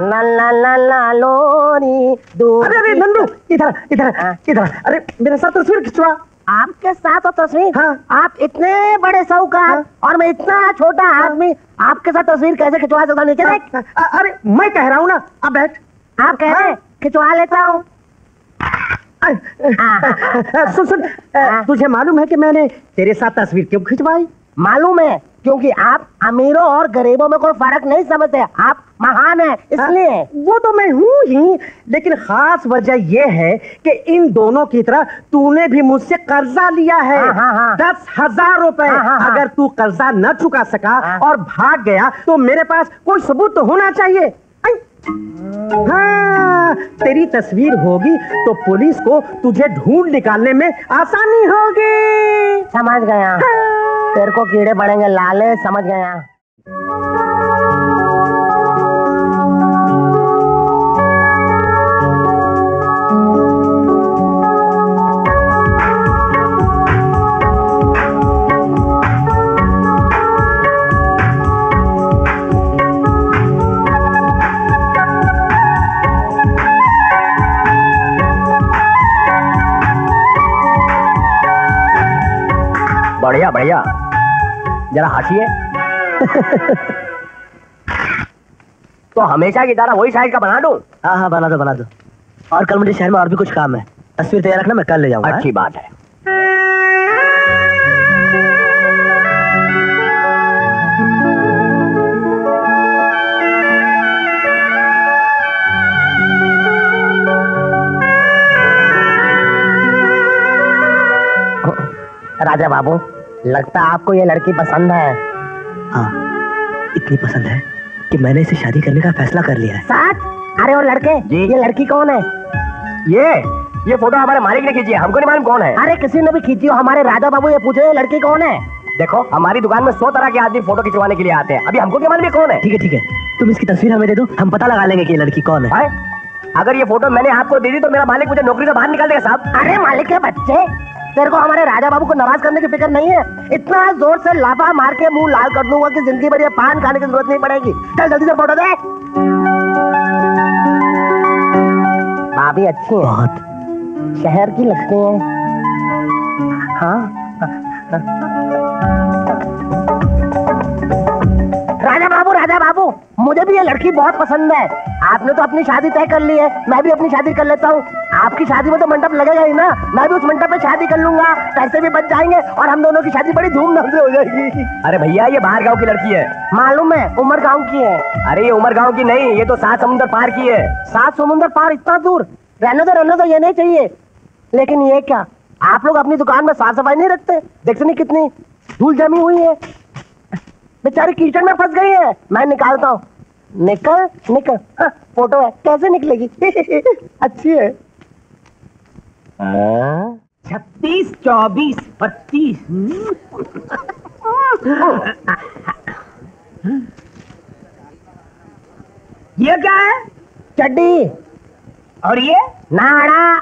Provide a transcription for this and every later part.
ला ला ला ला लोरी दूर अरे अरे नंदू इधर इधर हाँ। इधर अरे मेरे साथ तस्वीर खिंचवा। आपके साथ हो तस्वीर? हाँ। आप इतने बड़े साहूकार हाँ। और मैं इतना छोटा आदमी आपके साथ तस्वीर कैसे खिंचवा सकता हूँ? नीचे देख। अरे मैं कह रहा हूँ ना अब बैठ। आप कह रहे हैं, खिंचवा लेता हूँ। सुन सुन हाँ। तुझे मालूम है कि मैंने तेरे साथ तस्वीर क्यों खिंचवाई? मालूम है। क्योंकि आप अमीरों और गरीबों में कोई फ़र्क नहीं समझते। आप महान है इसलिए। वो तो मैं हूँ ही लेकिन खास वजह यह है कि इन दोनों की तरह तूने भी मुझसे कर्जा लिया है। हाँ, हाँ, हाँ। दस हज़ार रुपए। हाँ, हाँ, हाँ। अगर तू कर्जा न चुका सका हाँ। और भाग गया तो मेरे पास कोई सबूत तो होना चाहिए। हाँ तेरी तस्वीर होगी तो पुलिस को तुझे ढूंढ निकालने में आसानी होगी। समझ गया। तेरे को कीड़े पड़ेंगे लाले समझ गया बढ़िया बढ़िया। जरा हाशिए तो हमेशा की तरह वही साइज़ का बना दूँ? हाँ हाँ बना दो बना दो। और कल मुझे शहर में और भी कुछ काम है। तस्वीर तैयार रखना मैं कल ले जाऊँगा। अच्छी बात है। राजा बाबू लगता है आपको ये लड़की पसंद है? हाँ इतनी पसंद है कि मैंने इसे शादी करने का फैसला कर लिया है। साथ अरे और लड़के जी। ये लड़की कौन है? ये ये फ़ोटो हमारे मालिक ने खींची है हमको नहीं मालूम कौन है। अरे किसी ने भी खींची हो हमारे राजा बाबू ये पूछे ये लड़की कौन है? देखो हमारी दुकान में सौ तरह के आदमी फ़ोटो खिंचवाने के लिए आते हैं। अभी हमको क्या मालूम कौन है? ठीक है ठीक है। तुम इसकी तस्वीर हमें दे दो हम पता लगा लेंगे कि ये लड़की कौन है। हैं? अगर ये फ़ोटो मैंने आपको दे दी तो मेरा मालिक मुझे नौकरी से बाहर निकाल देगा साहब। अरे मालिक के बच्चे तेरे को हमारे राजा बाबू को नाराज़ करने की फ़िक्र नहीं है। इतना ज़ोर से लाफा मार के मुँह लाल कर दूँगा कि ज़िंदगी भर ये पान खाने की ज़रूरत नहीं पड़ेगी। चल जल्दी से फ़ोटो दे। भाभी अच्छी है। बहुत। शहर की लगती है। हाँ। राजा बाबू राजा बाबू मुझे भी ये लड़की बहुत पसंद है। आपने तो अपनी शादी तय कर ली है। मैं भी अपनी शादी कर लेता हूँ। आपकी शादी में तो मंडप लगेगा ही ना। मैं भी उस मंडप पे शादी कर लूँगा। पैसे भी बच जाएँगे और हम दोनों की शादी बड़ी धूमधाम से हो जाएगी। अरे भैया ये बाहर गाँव की लड़की है। मालूम है उमर गाँव की है। अरे ये उमर गाँव की नहीं ये तो सात समुद्र पार की है। सात समुंदर पार इतना दूर? रहने दो रहने दो ये नहीं चाहिए। लेकिन ये क्या? आप लोग अपनी दुकान में साफ़ सफ़ाई नहीं रखते? देखते नहीं कितनी धूल जमी हुई है। बेचारी कीचड़ में फंस गई है। मैं निकालता हूँ। निकल निकल। हाँ, फ़ोटो है। कैसे निकलेगी? अच्छी है। छत्तीस चौबीस पच्चीस ये क्या है? चड्डी। और ये? नाड़ा।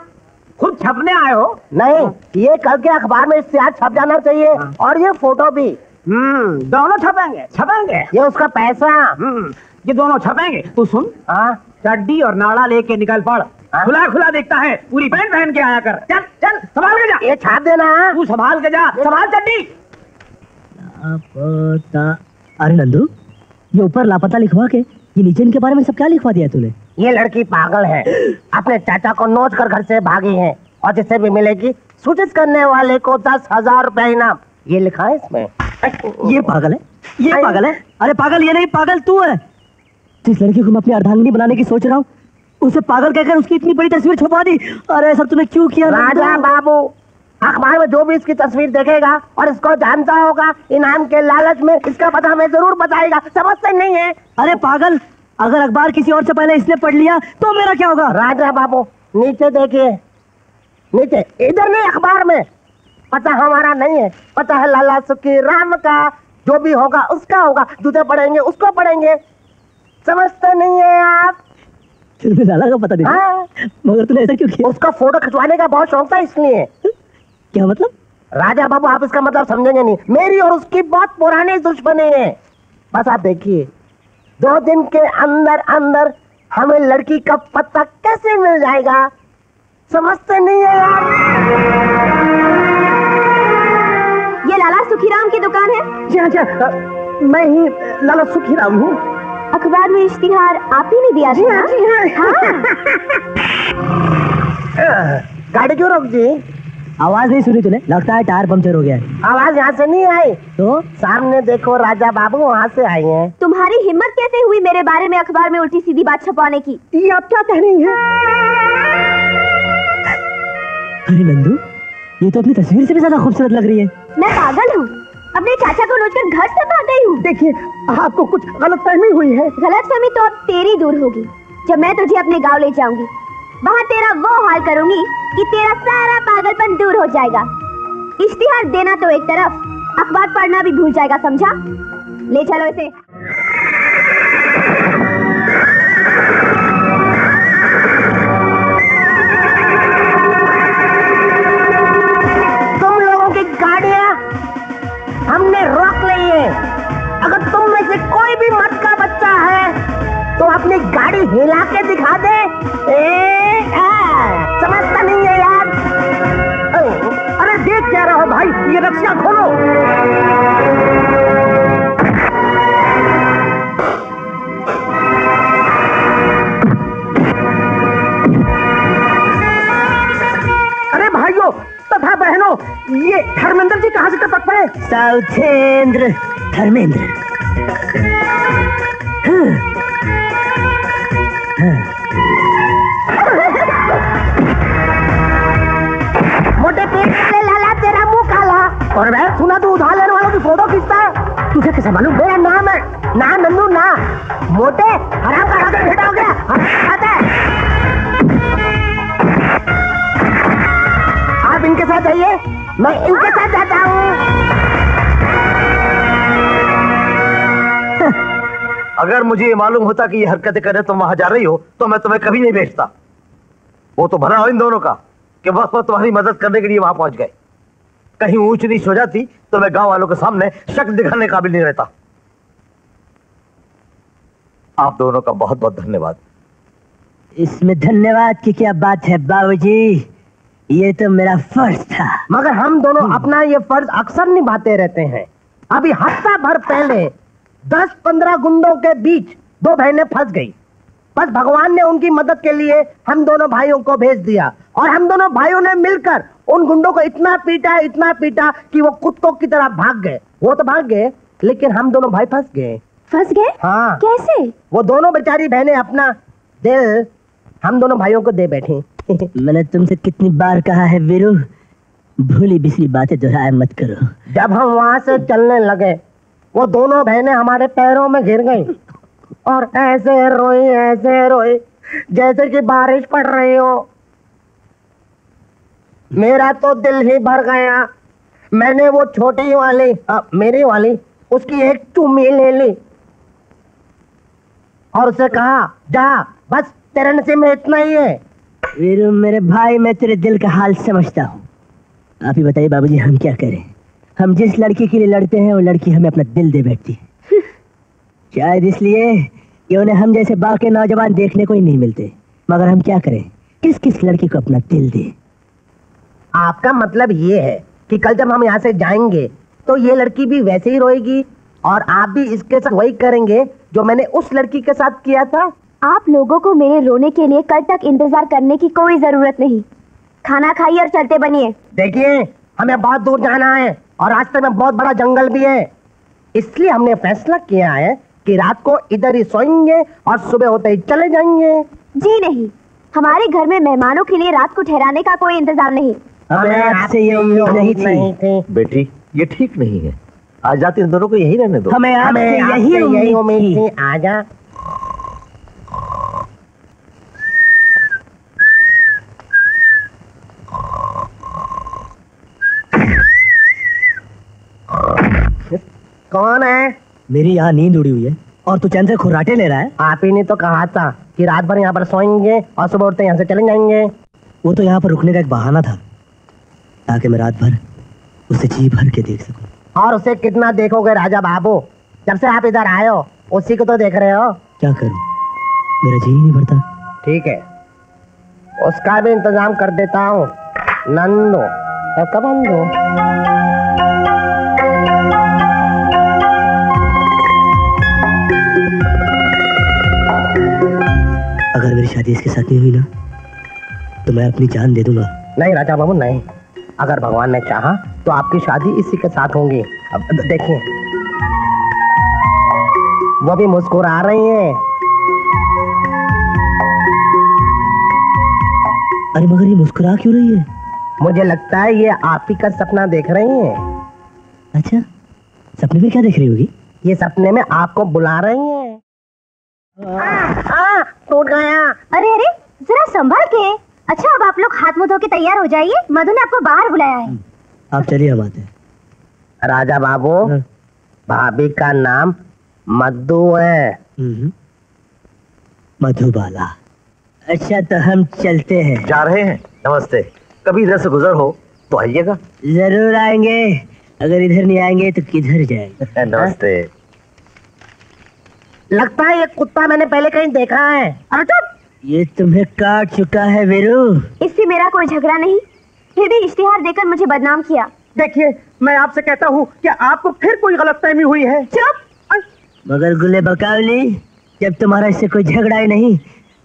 खुद छपने आए हो? नहीं ये कल के अखबार में इससे आज छप जाना चाहिए। और ये फ़ोटो भी। हम्म दोनों छपेंगे छपेंगे ये उसका पैसा। हम्म ये दोनों छपेंगे तू सुन। हाँ। चड्डी और नाड़ा लेके निकल पड़। हाँ? खुला खुला देखता है। पूरी पैंट पहन के आया कर। चल चल संभाल के जा। ये छाप देना। तू संभाल के जा। संभाल चड्डी। अरे नंदू ये ऊपर लापता लिखवा के ये नीचे इनके बारे में सब क्या लिखवा दिया तूने? ये लड़की पागल है। अपने चाचा को नोच कर घर से भागी है। और जिसे भी मिलेगी सूचित करने वाले को दस हज़ार रुपया इनाम। ये लिखा है इसमें। ये पागल है? ये पागल है? अरे पागल ये नहीं पागल तू है। जिस लड़की को मैं अपनी अर्धांगिनी बनाने की सोच रहा हूँ उसे पागल कहकर उसकी इतनी बड़ी तस्वीर छुपा दी। अरे सब तूने क्यों किया राजा बाबू अखबार में जो भी इसकी तस्वीर देखेगा और इसको जानता होगा इनाम के लालच में इसका पता हमें ज़रूर बताएगा। समझते नहीं है। अरे पागल अगर अखबार किसी और से पहले इसने पढ़ लिया तो मेरा क्या होगा? राजा बाबू नीचे देखिए। नीचे इधर नहीं अखबार में। पता हमारा नहीं है। पता है लाला सुखी राम का जो भी होगा उसका होगा। जूते पड़ेंगे उसको पड़ेंगे। समझते नहीं है आप? लाला का पता नहीं हाँ। मगर तूने ऐसा क्यों किया? उसका फ़ोटो खिंचवाने का बहुत शौक था इसलिए। क्या मतलब? राजा बाबू आप इसका मतलब समझेंगे नहीं। मेरी और उसकी बहुत पुराने दुश्मनी है। बस आप देखिए दो दिन के अंदर अंदर हमें लड़की का पता कैसे मिल जाएगा? समझते नहीं है यार सुखीराम की दुकान है? जी हाँ जी हाँ, मैं ही लाला सुखीराम हूँ। अखबार में इश्तिहार आप ही ने दिया जी था हाँ जी हाँ। हाँ। गाड़ी क्यों रोक जी आवाज़ नहीं सुनी तूने? लगता है टायर पंचर हो गया है। आवाज़ यहाँ से नहीं आई। तो? सामने देखो राजा बाबू वहाँ से आई हैं। तुम्हारी हिम्मत कैसे हुई मेरे बारे में अखबार में उल्टी सीधी बात छपाने की? ये आप क्या कह रही हैं? अरे नंदू ये तो अपनी तस्वीर से भी ज़्यादा खूबसूरत लग रही है। मैं पागल हूँ। अपने चाचा को नोचकर घर से भाग गई हूँ। देखिए आपको कुछ गलत फहमी हुई है। गलत फहमी तो अब तेरी दूर होगी जब मैं तुझे अपने गाँव ले जाऊँगी। वहाँ तेरा वो हाल करूँगी कि तेरा सारा पागलपन दूर हो जाएगा। इश्तिहार देना तो एक तरफ़ अखबार पढ़ना भी भूल जाएगा समझा? ले चलो इसे। हमने रोक ली है। अगर तुम में से कोई भी मत का बच्चा है तो अपनी गाड़ी हिला के दिखा दे। ए, साउथेंद्र धर्मेंद्र मोटे पेट वाले लाला, तेरा मुँह काला। और मैं सुना तू उधार लेने वालों की फ़ोटो खींचता। है तुझे कैसे मालूम? मेरा नाम है, ना नन्नू, ना। मोटे हराम का खाकर भेटा हो गया खाता आप इनके साथ जाइए, मैं इनके साथ अगर मुझे ये मालूम होता कि ये हरकतें करने तुम वहाँ जा रही हो तो मैं तुम्हें कभी नहीं भेजता। वो तो भरा हो इन दोनों का कि बस वो तुम्हारी मदद करने के लिए वहाँ पहुँच गए। कहीं ऊंच नीच हो जाती तो मैं गाँव वालों के सामने शक दिखाने काबिल नहीं रहता। आप दोनों का बहुत बहुत धन्यवाद। इसमें धन्यवाद की क्या बात है बाबूजी? ये तो मेरा फ़र्ज़ था। मगर हम दोनों अपना ये फ़र्ज़ अक्सर निभाते रहते हैं। अभी हफ़्ता भर पहले दस पंद्रह गुंडों के बीच दो बहनें फंस गई। बस भगवान ने उनकी मदद के लिए हम दोनों भाइयों को भेज दिया और हम दोनों भाइयों ने मिलकर उन गुंडों को इतना पीटा इतना पीटा कि वो कुत्तों की तरह भाग गए। वो तो भाग गए लेकिन हम दोनों भाई फंस गए। फंस गए? हाँ। कैसे? वो दोनों बेचारी बहनें अपना दिल हम दोनों भाइयों को दे बैठे। मैंने तुमसे कितनी बार कहा है वीरू भूली बिसरी बातें दोहराए मत करो। जब हम वहाँ से चलने लगे वो दोनों बहनें हमारे पैरों में गिर गई। और ऐसे रोई ऐसे रोई जैसे कि बारिश पड़ रही हो। मेरा तो दिल ही भर गया। मैंने वो छोटी वाली अ, मेरी वाली उसकी एक चुम्मी ले ली। और उसे कहा जा बस तेरे नसीब में इतना ही है। वीरू मेरे भाई मैं तेरे दिल का हाल समझता हूँ। आप ही बताइए बाबूजी हम क्या करें हम जिस लड़की के लिए लड़ते हैं वो लड़की हमें अपना दिल दे बैठती है। शायद इसलिए कि उन्हें हम जैसे बाकी नौजवान देखने को ही नहीं मिलते। मगर हम क्या करें? किस किस लड़की को अपना दिल दे? आपका मतलब ये है कि कल जब हम यहाँ से जाएँगे तो ये लड़की भी वैसे ही रोएगी और आप भी इसके साथ वही करेंगे जो मैंने उस लड़की के साथ किया था। आप लोगों को मेरे रोने के लिए कल तक इंतज़ार करने की कोई ज़रूरत नहीं। खाना खाइए और चलते बनिए। देखिए हमें बहुत दूर जाना है। और रास्ते में बहुत बड़ा जंगल भी है। इसलिए हमने फैसला किया है कि रात को इधर ही सोएँगे और सुबह होते ही चले जाएँगे। जी नहीं हमारे घर में मेहमानों के लिए रात को ठहराने का कोई इंतज़ाम नहीं। हमें आपसे ये उम्मीद नहीं थी। थी। बेटी ये ठीक नहीं है। आज जाते इन दोनों को यही रहने दो। हमें आपसे हमें यही यही उम्मीद थी। आजा। कौन है? मेरी यहाँ नींद उड़ी हुई है। और तू चंद्र खुराटे ले रहा है? आप ही ने तो कहा था कि रात भर यहाँ पर सोएँगे और सुबह उठते यहाँ से चले जाएँगे। वो तो यहाँ पर रुकने का एक बहाना था ताकि मैं रात भर उसे जी भर के देख सकूँ। और उसे कितना देखोगे राजा बाबू? जब से आप इधर आए हो उसी को तो देख रहे हो। क्या करूँ? मेरा जी नहीं भरता। ठीक है उसका भी इंतज़ाम कर देता हूँ। नंदो और कबंदो शादी इसके साथ नहीं हुई ना तो मैं अपनी जान दे दूँगा। नहीं राजा बाबू नहीं। अगर भगवान ने चाहा तो आपकी शादी इसी के साथ होंगी। अब देखिए। वो भी मुस्कुरा रही है। अरे मगर ये मुस्कुरा क्यों रही है? मुझे लगता है ये आप ही का सपना देख रही है। अच्छा सपने में क्या देख रही होगी? ये सपने में आपको बुला रही हैं। टूट गया अरे अरे जरा संभल के। अच्छा अब आप लोग हाथ मुँह धो के तैयार हो जाइए। मधु ने आपको बाहर बुलाया है। आप चलिए हम आते हैं। राजा बाबू हाँ। भाभी का नाम मद्दू है। हम्म। मधुबाला। अच्छा तो हम चलते हैं। जा रहे हैं नमस्ते। कभी इधर से गुजर हो तो आइएगा। ज़रूर आएँगे। अगर इधर नहीं आएँगे तो किधर जाएँगे? नमस्ते। लगता है ये कुत्ता मैंने पहले कहीं देखा है। अरे चुप ये तुम्हें काट चुका है वीरू। इससे मेरा कोई झगड़ा नहीं। फिर भी इश्तिहार देकर मुझे बदनाम किया। देखिए मैं आपसे कहता हूँ कि आपको फिर कोई गलतफहमी हुई है। चुप। मगर गुले बकावली जब तुम्हारा इससे कोई झगड़ा ही नहीं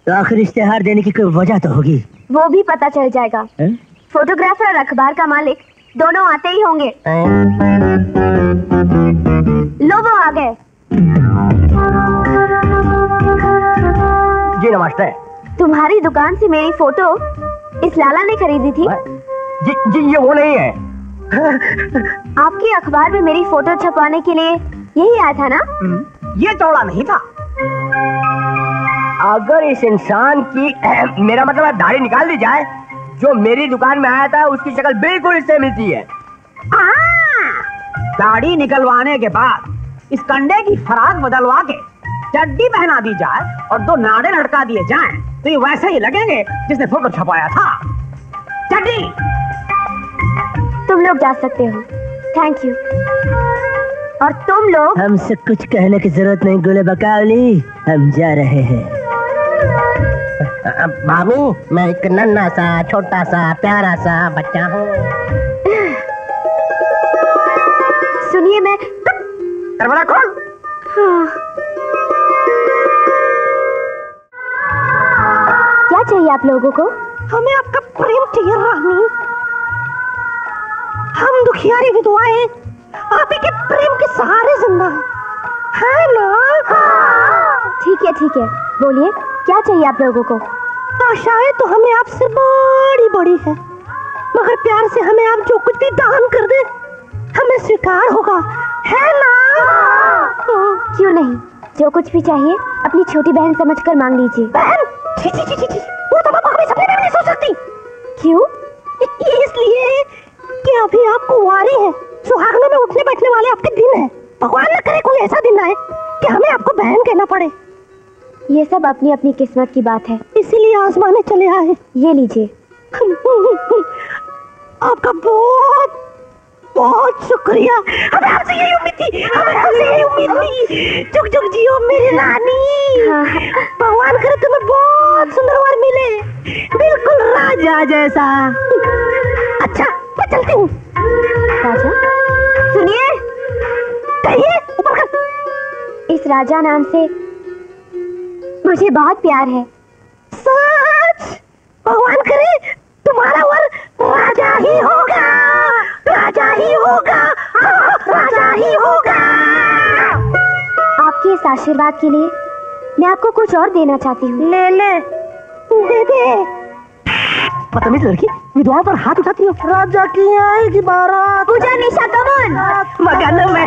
तो आखिर इश्तेहार देने की कोई वजह तो होगी। वो भी पता चल जाएगा। हैं? फोटोग्राफर और अखबार का मालिक दोनों आते ही होंगे। लो वो आ गए। जी नमस्ते। तुम्हारी दुकान से मेरी फ़ोटो इस लाला ने खरीदी थी। जी जी ये वो नहीं है। आपके अखबार में मेरी फ़ोटो छपवाने के लिए यही आया था ना? ये चौड़ा नहीं था। अगर इस इंसान की मेरा मतलब है दाढ़ी निकाल दी जाए जो मेरी दुकान में आया था उसकी शक्ल बिल्कुल इससे मिलती है। दाढ़ी निकलवाने के बाद इस कंडे की फराक बदलवा के चड्डी पहना दी जाए और दो नाड़े लटका दिए जाएँ तो ये वैसे ही लगेंगे जिसने फ़ोटो छपाया था। चड्डी! तुम लोग जा सकते हो। थैंक यू और तुम लोग? हमसे कुछ कहने की ज़रूरत नहीं गुले बकावली। हम जा रहे हैं। बाबू मैं एक नन्ना सा छोटा सा प्यारा सा बच्चा हूँ। सुनिए मैं दरवाज़ा खोल। हाँ। क्या चाहिए आप लोगों को? हमें आपका प्रेम चाहिए रानी। हम दुखियारी विधवाएँ आप ही के प्रेम के सहारे ज़िंदा हैं। है ना ठीक है ठीक है। बोलिए क्या चाहिए आप लोगों को? आशाएँ तो हमें आपसे बड़ी बड़ी है। मगर प्यार से हमें आप जो कुछ भी दान कर दे हमें स्वीकार होगा। है ना? क्यों नहीं? जो कुछ भी चाहिए अपनी छोटी बहन समझकर मांग लीजिए। वो तो मैं कभी सपने में नहीं सोच सकती। क्यों? इसलिए कि अभी आप कुंवारी हैं। सुहागनों में उठने बैठने वाले आपके दिन हैं। भगवान न करे कोई ऐसा दिन आए कि हमें आपको बहन कहना पड़े। ये सब अपनी अपनी किस्मत की बात है। इसीलिए आजमाने चले आए। ये लीजिए। आपका बहुत बहुत शुक्रिया। हमें आपसे यही उम्मीद थी। हमें आपसे यही उम्मीद थी। जुग जुग जियो मेरी रानी। हाँ। भगवान करे तुम्हें बहुत सुंदर वर मिले। बिल्कुल राजा जैसा। अच्छा मैं चलती हूँ। राजा? सुनिए। कहिए ऊपर कर। इस राजा नाम से मुझे बहुत प्यार है। आशीर्वाद के लिए मैं आपको कुछ और देना चाहती हूँ। ले ले। दे दे। पता नहीं लड़की विधवाओं पर हाथ उठाती हो। राजा की आएगी बारात। पूजा निशा कमन मगर मैं।